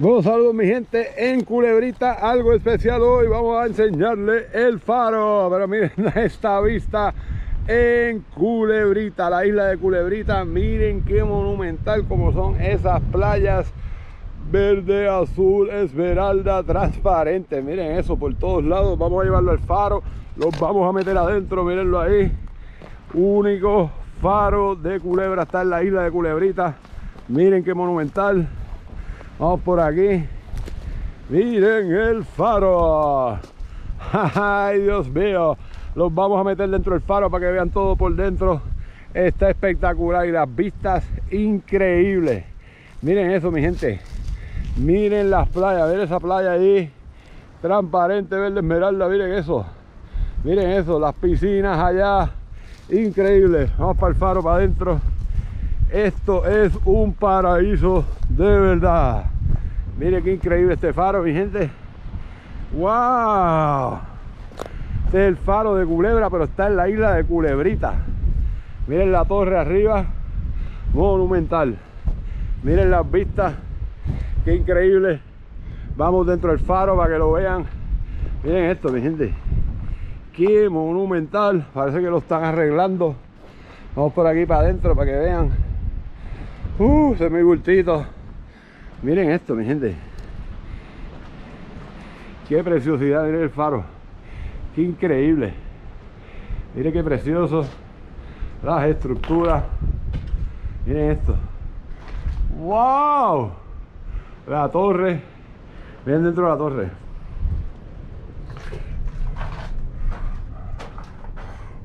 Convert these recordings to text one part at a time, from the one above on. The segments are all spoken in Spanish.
Bueno, saludos mi gente en Culebrita, algo especial hoy, vamos a enseñarle el faro, pero miren esta vista en Culebrita, la isla de Culebrita, miren qué monumental como son esas playas verde, azul, esmeralda, transparente, miren eso por todos lados, vamos a llevarlo al faro, los vamos a meter adentro, mirenlo ahí, único faro de Culebra, está en la isla de Culebrita, miren qué monumental, Vamos por aquí. Miren el faro. Ay, Dios mío. Los vamos a meter dentro del faro para que vean todo por dentro. Está espectacular y las vistas increíbles. Miren eso, mi gente. Miren las playas. Miren esa playa ahí. Transparente, verde esmeralda. Miren eso. Miren eso. Las piscinas allá. Increíble. Vamos para el faro, para adentro. Esto es un paraíso de verdad. Mire qué increíble este faro, mi gente. ¡Wow! Este es el faro de Culebra, pero está en la isla de Culebrita. Miren la torre arriba, monumental. Miren las vistas, qué increíble. Vamos dentro del faro para que lo vean. Miren esto, mi gente. Qué monumental. Parece que lo están arreglando. Vamos por aquí para adentro para que vean. Uh, se me bultito. Miren esto, mi gente. Qué preciosidad, miren el faro. Qué increíble. Miren qué precioso. Las estructuras. Miren esto. ¡Wow! La torre. Miren dentro de la torre.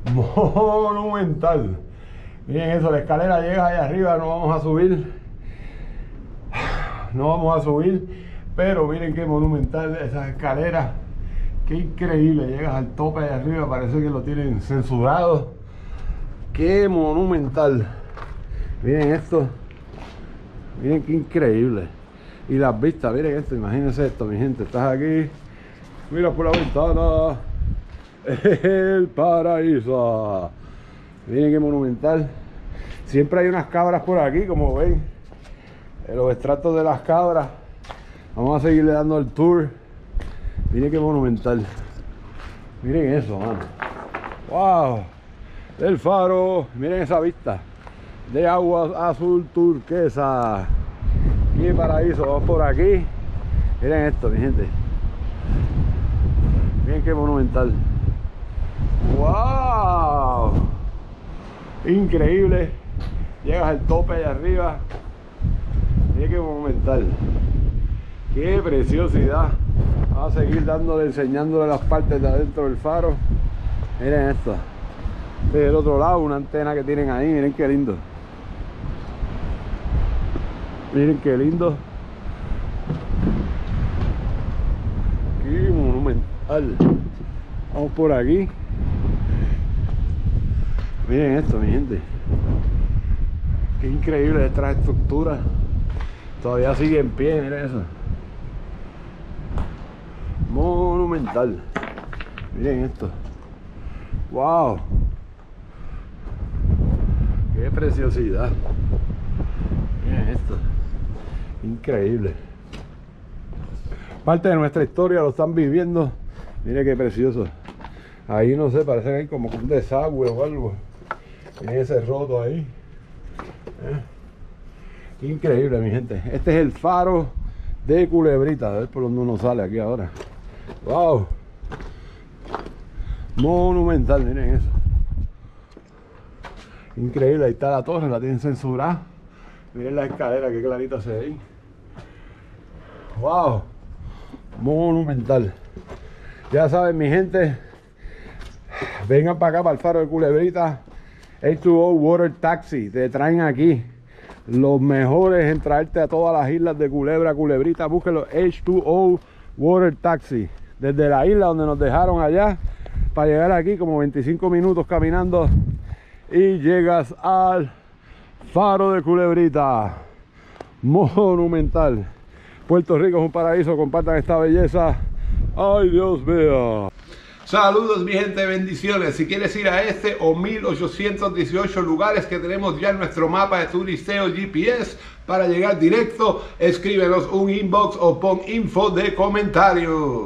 Monumental. Miren eso, la escalera llega allá arriba, no vamos a subir. No vamos a subir, pero miren qué monumental esa escalera. Qué increíble, llegas al tope allá arriba, parece que lo tienen censurado. Qué monumental. Miren esto. Miren qué increíble. Y las vistas, miren esto, imagínense esto, mi gente. Estás aquí, mira por la ventana. El paraíso. Miren qué monumental. Siempre hay unas cabras por aquí, como ven. Los extractos de las cabras. Vamos a seguirle dando el tour. Miren qué monumental. Miren eso, mano. Wow. El faro. Miren esa vista. De agua azul turquesa. Qué paraíso. Vamos por aquí. Miren esto, mi gente. Miren qué monumental. ¡Wow! Increíble. Llegas al tope allá arriba. Qué monumental. Qué preciosidad. Vamos a seguir dándole, enseñándole las partes de adentro del faro. Miren esto. Este del otro lado, una antena que tienen ahí. Miren qué lindo. Miren qué lindo. Qué monumental. Vamos por aquí. Miren esto, mi gente. Qué increíble esta estructura. Todavía sigue en pie, miren eso. Monumental. Miren esto. Wow. Qué preciosidad. Miren esto. Increíble. Parte de nuestra historia lo están viviendo. Miren qué precioso. Ahí no sé, parece que hay como un desagüe o algo. Miren ese roto ahí. ¿Eh? Increíble, mi gente. Este es el faro de Culebrita. A ver por dónde uno sale aquí ahora. ¡Wow! Monumental, miren eso. Increíble, ahí está la torre, la tienen censurada. Miren la escalera, que clarita se ve. ¡Wow! Monumental. Ya saben, mi gente, vengan para acá, para el faro de Culebrita. H2O Water Taxi, te traen aquí. Los mejores en traerte a todas las islas de Culebra, Culebrita. Búsquenlo, H2O Water Taxi. Desde la isla donde nos dejaron allá, para llegar aquí, como 25 minutos caminando. Y llegas al faro de Culebrita. Monumental. Puerto Rico es un paraíso, compartan esta belleza. Ay, Dios mío. Saludos mi gente, bendiciones. Si quieres ir a este o 1818 lugares que tenemos ya en nuestro mapa de turisteo GPS para llegar directo, escríbenos un inbox o pon info de comentario.